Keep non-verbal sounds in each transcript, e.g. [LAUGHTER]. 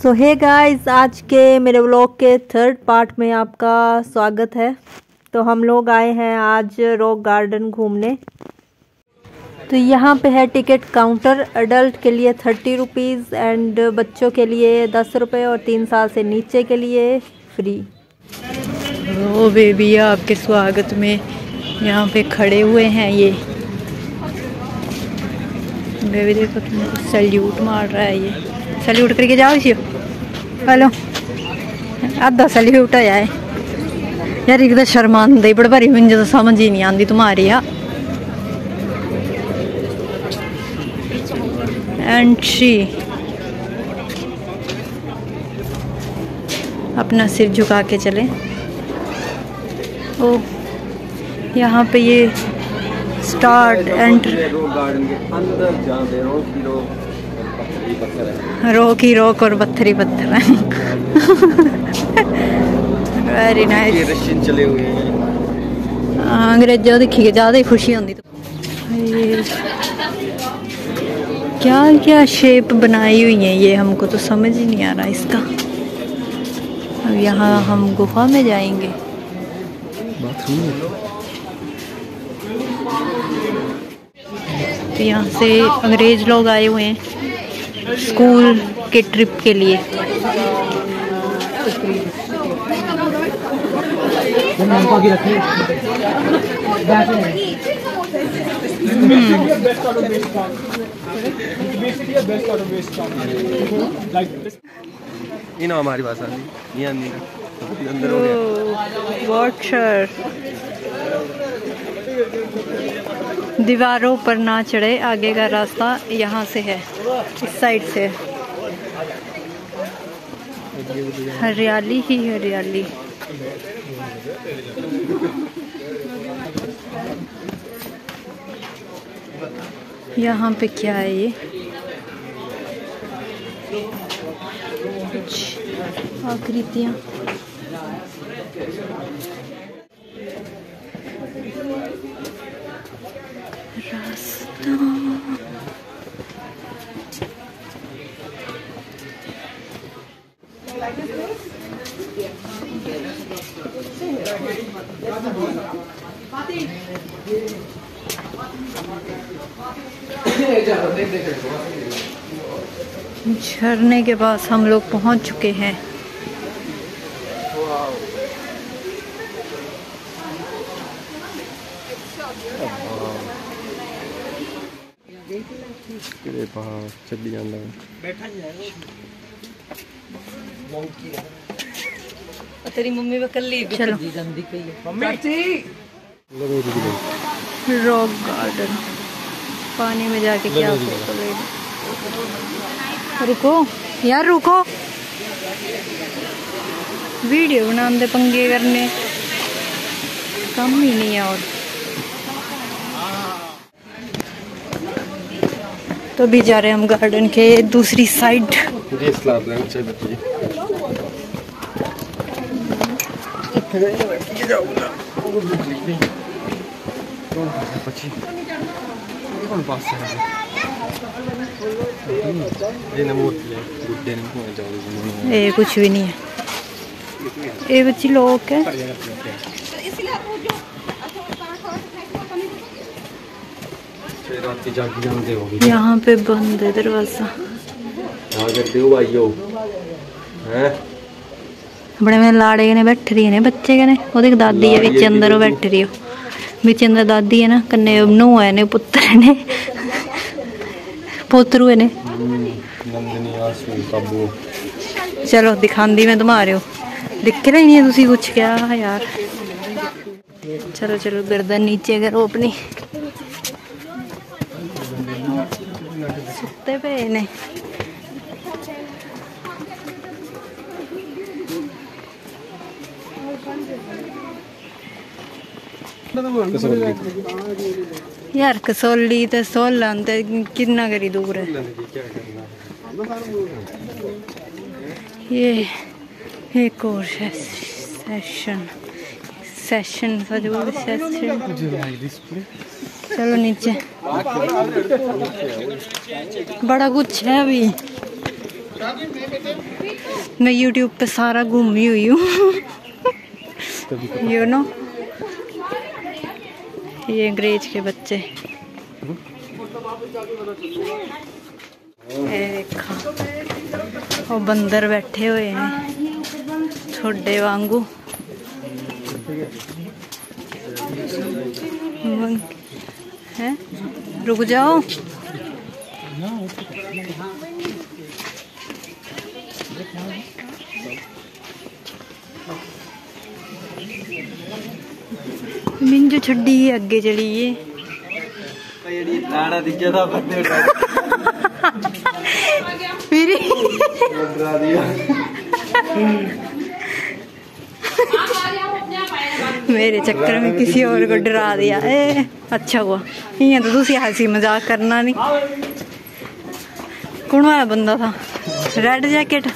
सो hey guys आज के मेरे व्लॉग के थर्ड पार्ट में आपका स्वागत है। तो हम लोग आए हैं आज रॉक गार्डन घूमने। तो यहाँ पे है टिकट काउंटर अडल्ट के लिए थर्टी रुपीज़ एंड बच्चों के लिए दस रुपये और तीन साल से नीचे के लिए फ्री ओ बेबी आपके स्वागत में यहाँ पे खड़े हुए हैं ये। बेबी देखो सल्यूट मार रहा है ये। सल्यूट करके जाओ इसी हेलो। अद्धा सल्यूट आया है। यार एक तो शर्मांदे बड़ भारी मुझे तो समझ ही नहीं आती तुम्हारी, हा। एंट्री अपना सिर झुका के चले। ओ, यहाँ पे ये स्टार्ट एंटर गार्डन के अंदर जाते रहो की रोक ही रोक और पत्थर ही पत्थर है वेरी नाइस चले हुए हैं। अंग्रेज़ों दिखी के ज़्यादा ही खुशी होती तो। क्या क्या शेप बनाई हुई है ये हमको तो समझ ही नहीं आ रहा इसका। अब यहाँ हम गुफा में जाएँगे। बाथरूम तो यहाँ से अंग्रेज़ लोग आए हुए हैं स्कूल के ट्रिप के लिए। ये ना हमारी भाषा नहीं। अंदर हो गया। वाटर दीवारों पर ना चढ़े, आगे का रास्ता यहाँ से है, इस साइड से हरियाली ही हरियाली। यहाँ पे क्या है ये? आकृतियाँ। झरने के पास हम लोग पहुँच चुके हैं। चली जाना तेरी मम्मी भी कर ली। चलो। रॉक गार्डन पानी में जाके क्या रुको। यार रुको। वीडियो बनाने पंगे करने। कम ही नहीं है और। तो भी जा रहे हैं हम गार्डन के दूसरी साइड है है है। ये कुछ भी नहीं है। ये बच्ची लोग है रात की जागी जानते हो यहाँ पे बंद है दरवाज़ा। अपने में लाड़े कने बैठ रही ने बच्चे कने दादी है बिच अंदर बैठ रही हो। बिच अंदर दादी है ना कन्ने नो है ने पुत्र ने। पोतरू है ने। चलो दिखांदी मैं तुम्हारे हो दिख रही नहीं है तुसी कुछ क्या यार। चलो चलो गर्दन नीचे करो अपनी। सुते पे यार, कसौली ते ते कितना करी दूर है? ये, एक और सेशन सेशन सेशन चलो नीचे। बड़ा कुछ है अभी। मैं यूट्यूब पे सारा घूमी हुई हूँ। यू नो ये अंग्रेज़ के बच्चे। वो बंदर बैठे हुए हैं। छोटे वांगू। हैं? रुक जाओ। मिंजू छड्डी अगे चलिए लाड़ा दिखे था बंदे फिर डरा दिया मेरे चक्कर में किसी और को डरा दिया। ए अच्छा हुआ। इं तो तुम हँसी मज़ाक करना नहीं। कौन आया बंदा था? रेड जैकेट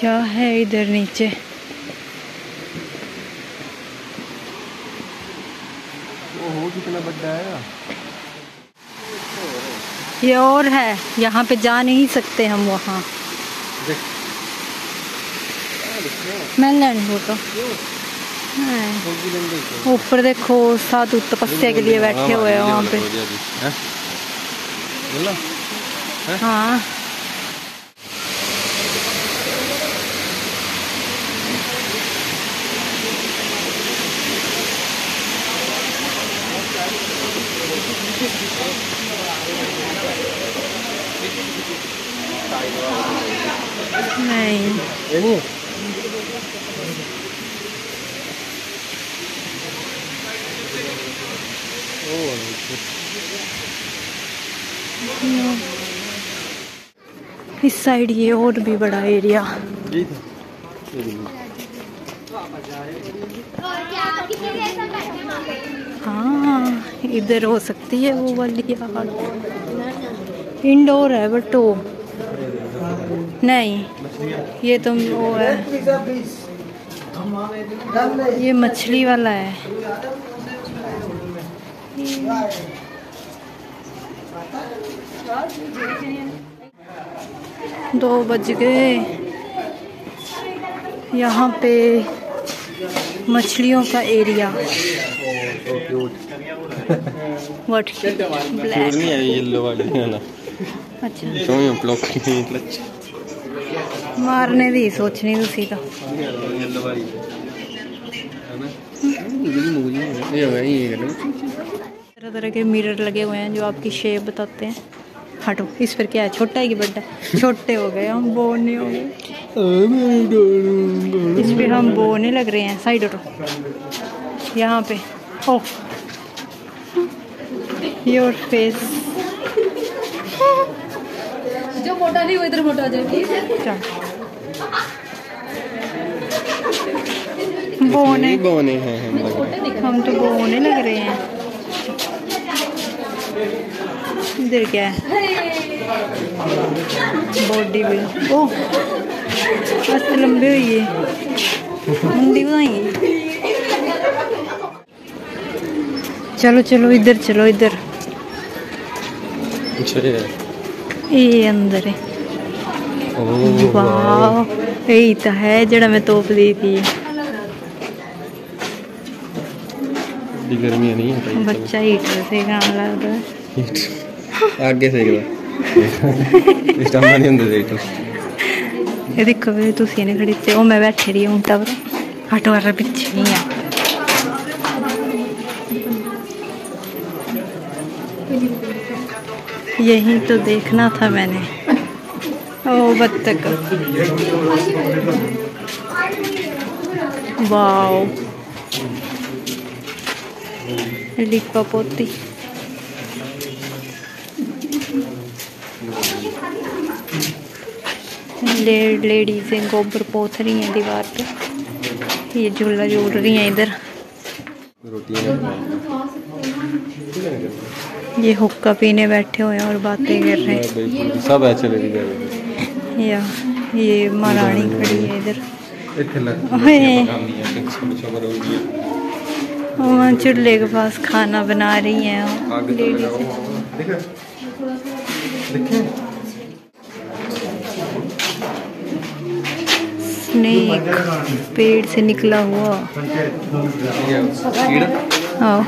क्या है इधर नीचे? ओहो कितना बड़ा है ये और है यहाँ पे जा नहीं सकते हम वहाँ। देख। मैं लेनी फ़ोटो नहीं। होगी लंबी ऊपर देखो साधु तपस्या के लिए बैठे हुए हैं वहाँ पे। हाँ। नहीं। ये नहीं। है ओ इस साइड ये और भी बड़ा एरिया। हाँ इधर हो सकती है वो वाली यार। इंडोर है बट वो। नहीं ये तो वो है। ये मछली वाला है। दो बज गए। यहाँ पे मछलियों का एरिया। व्हाट ब्लैक येलो वाले है ना। अच्छा। ਮਾਰਨੇ ਦੀ ਸੋਚਣੀ ਤੁਸੀਂ ਤਾਂ येलो वाली है ना ये भी मुझे ये है ये है तरह तरह के मिरर लगे हुए हैं जो आपकी शेप बताते हैं हटो इस पर क्या है छोटा है कि बड़ा है? छोटे हो गए हम बो नहीं हो गए इस पे हम बो नहीं लग रहे हैं साइड हटो यहाँ पे ओ योर फेस जो मोटा नहीं वो इधर मोटा हो जाए बोने। बोने हैं हम लग। हम तो बोने लग रहे हैं। इधर क्या है? बॉडी भी ओ मस्त लंबे हुई है। मुंडी बनाई चलो चलो इधर चलो इधर। ये अंदर है। वाह। यही तो है जड़ा मैं तोप दी थी। ਸੀ दी गर्मी नहीं है भाई ਬੱਚਾ ਹੀਟਰ ਸੇ ਖਾਣ ਲੱਗਦਾ ਹੈ। आगे से एकदम [LAUGHS] इस टाइम नहीं होंगे देख ਇਹ ਦੇਖੋ ਵੀ ਤੁਸੀਂ ਨੇ ਖੜੀ ਤੇ ਉਹ ਮੈਂ ਬੈਠੀ ਰਹੀ ਹੁਣ ਤਾਂ ਹਟੋ ਹਟ ਪਿੱਛੇ ਨਹੀਂ ਆ यही तो देखना था मैंने ओ बत्तख वाओ लिपा पोती। ले, गोबर पोत रही हैं दीवार पे। ये झूला झूल रही हैं इधर। ये हुक्का पीने बैठे हुए हैं और बातें कर रहे हैं। सब ऐसे या ये महारानी खड़ी है इधर। वहाँ चूल्हे के पास खाना बना रही हैं तो लेडीज़ स्नेक पेड़ से निकला हुआ। आओ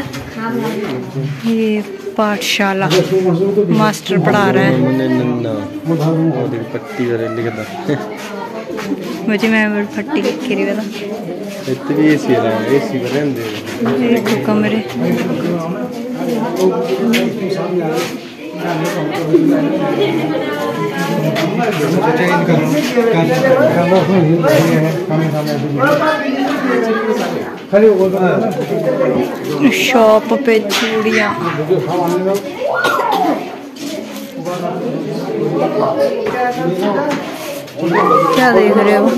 ये पाठशाला मास्टर पढ़ा रहा है। मुझे मैं फटी खेरी वाला। इतनी एसी है एसी पर रहंदे देखो कमरे। शॉप पे चूड़िया। क्या देख रहे हो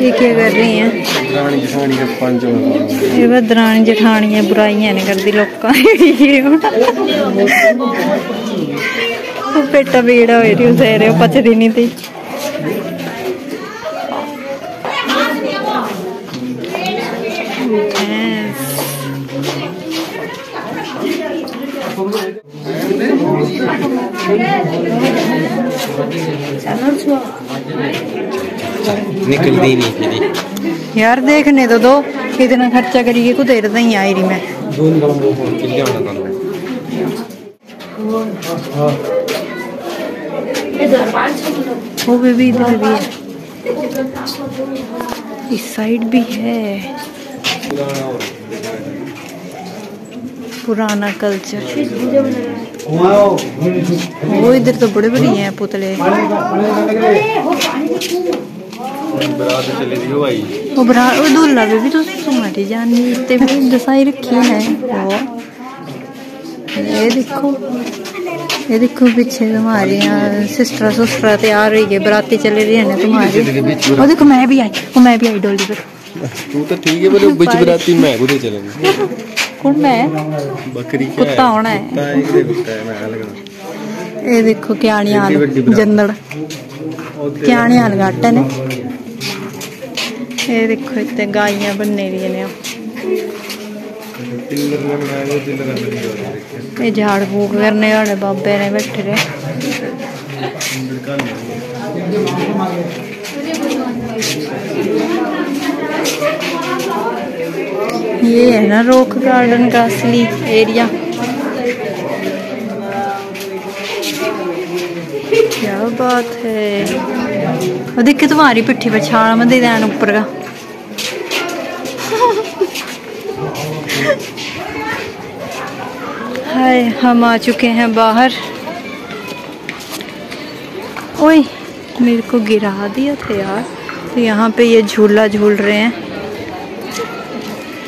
ये क्या कर रही हैं दरानी जठानी का पंच ये बस दरानी जठानियां बुराइयां नहीं करती लोगों पेटा बेड़ा हो रही हो सह रहे हो पचदी नहीं थी निकल दी नहीं थी यार देखने तो दो इतना खर्चा करिए को देर नहीं आई रही मैं। वो भी भी इधर भी है। इस साइड भी है। पुराना कल्चर वो इधर तो बड़े बड़े हैं पुतले। दूल्हा भी तो सुमारी जानी ते भी दसाई रखी है। वो। ये देखो। ये देखो पीछे तुम्हारी सिस्टर सुस्टर तैयार हुई है बराती चले रही है तुम्हारी। और देखो मैं भी आई मैं भी आई डोली पर। तू तो ठीक है बोले बिच बराती मैं खुद चलेंगे। [LAUGHS] कुड़ना है बकरी कुत्ता होना है। ये देखो क्या हाल जंदड़ क्याणी हाल ने ये देखो इतने गाइया बनने रही झाड़ फूक करने वाले बाबे ने बैठे रहे। ये है ना रॉक गार्डन का असली एरिया क्या बात है। और देखे तुम्हारी पिट्ठी पर छाल मत देन का। हाय, हम आ चुके हैं बाहर। ओए, मेरे को गिरा दिया था यार। तो यहाँ पे ये झूला झूल रहे हैं।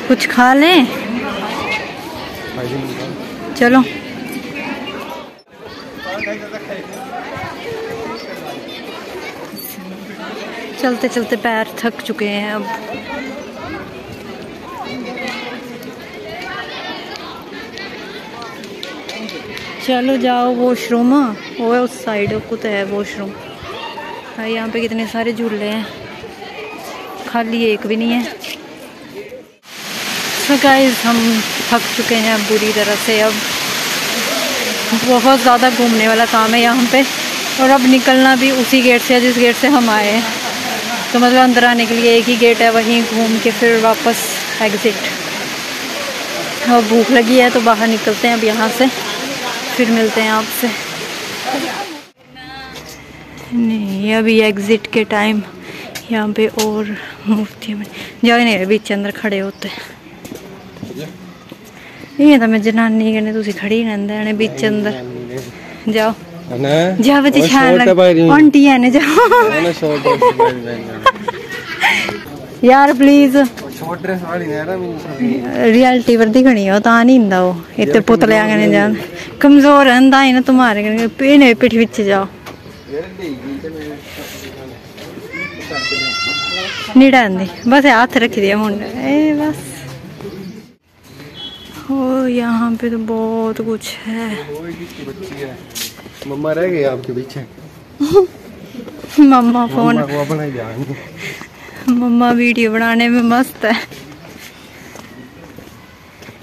कुछ खा लें? चलो। चलते चलते पैर थक चुके हैं अब। चलो जाओ वॉशरूम वो है उस साइड को तो है वॉशरूम यहाँ पे कितने सारे झूले हैं। खाली एक भी नहीं है। सो गाइस हम थक चुके हैं बुरी तरह से। अब बहुत ज़्यादा घूमने वाला काम है यहाँ पे। और अब निकलना भी उसी गेट से है जिस गेट से हम आए हैं। तो मतलब अंदर आने के लिए एक ही गेट है, वहीं घूम के फिर वापस एग्ज़िट और भूख लगी है तो बाहर निकलते हैं अब यहाँ से। फिर मिलते हैं आपसे। नहीं, अभी एग्ज़िट के टाइम यहाँ पे और बनी जाओ नहीं बीच अंदर खड़े होते ਇਹ इ'यां तो ते में जनानी कन्नै तुसी खड़ी रैंह्दे ने बिच अंदर। जाओ। जाओ बच्चे शैल आंटी है ने जाओ। यार प्लीज़ रियलिटी पर दिखनी हो तां नहीं इंदा हो इतने पुतले कन्नै जान। कमज़ोर है तां ना तुम्हारे कन्नै। पेने पिठ बिच जाओ। निड़ा बस हाथ रखी दिया मुंडे। ए बस। यहाँ पे तो बहुत कुछ है। मम्मा रह गई आपके पीछे। [LAUGHS] मम्मा फ़ोन मम्मा वीडियो बनाने में मस्त है।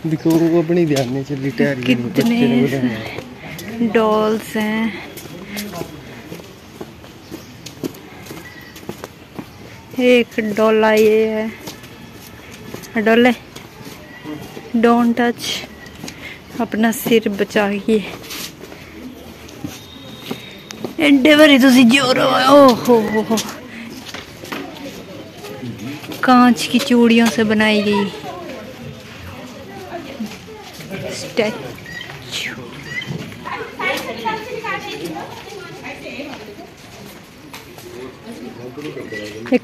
देखो वो अपनी ध्यान नहीं चल है, कितने डॉल्स हैं? एक डोला ये है। डोले डोंट टच अपना सिर बचाइए एड्डे बारी तुसी ज़ोर ओहो, हो हो। कांच की चूड़ियों से बनाई गई।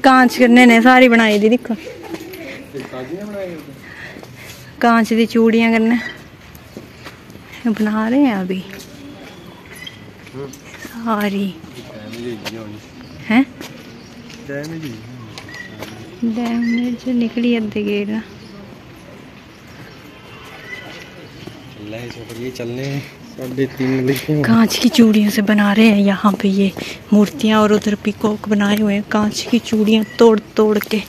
कांच करने सारी बनाई दी दिक्खो कांच दी चूड़ियाँ करने बना रहे हैं अभी। सारी। डैमेज है निकली अद्धे गेट। कांच की चूड़ियों से बना रहे हैं यहाँ पे ये मूर्तियाँ और उधर पीकॉक बनाए हुए हैं। कांच की चूड़ियाँ तोड़ तोड़ के।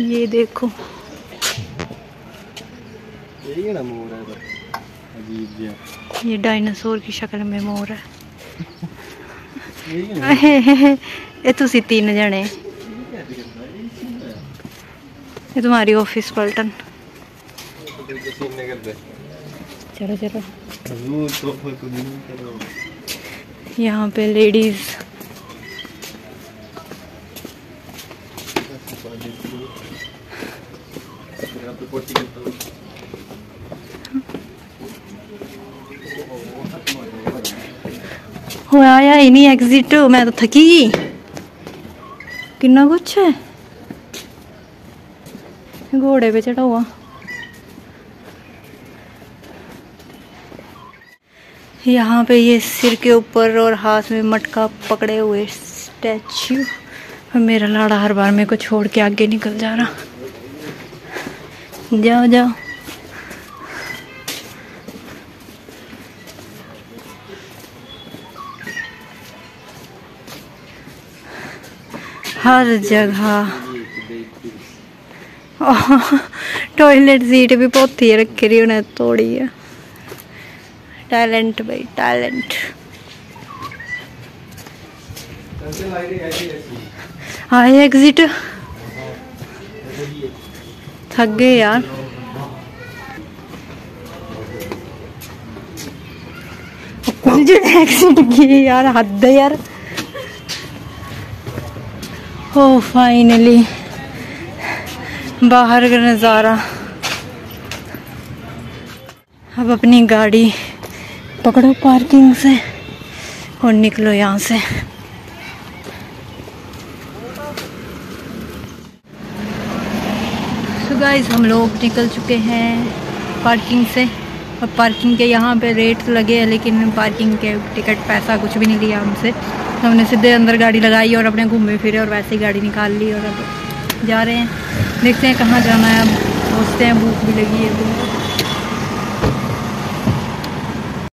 ये देखो। है ना मोर है अजीब। ये डायनासोर की शक्ल में मोर है। [LAUGHS] ये तुसी तीन जने। ये तुम्हारी ऑफ़िस पलटन। चलो चलो। तो यहाँ पे लेडीज़ यहाँ पे पोटी करता हूँ आया ही नहीं एग्जिट मैं तो थकी कितना कुछ है? घोड़े पे चढ़ा हुआ। यहाँ पे ये सिर के ऊपर और हाथ में मटका पकड़े हुए स्टैचू। और मेरा लाड़ा हर बार मेरे को छोड़ के आगे निकल जा रहा। जाओ जाओ। हर जगह। टॉयलेट सीट भी पोती रखी रही उन्हें तोड़ी है। टैलेंट भाई टैलेंट आए एग्जिट थक गए यार। एग्जिट किए यार हद यार। ओ फाइनली बाहर का नज़ारा। अब अपनी गाड़ी पकड़ो पार्किंग से और निकलो यहाँ से। तो गाइस हम लोग निकल चुके हैं पार्किंग से। और पार्किंग के यहाँ पे रेट लगे हैं, लेकिन पार्किंग के टिकट पैसा कुछ भी नहीं लिया हमसे। हमने सीधे अंदर गाड़ी लगाई और अपने घूमे फिरे और वैसे ही गाड़ी निकाल ली और अब जा रहे हैं। देखते हैं कहाँ जाना है। अब सोचते हैं, भूख भी लगी है। तो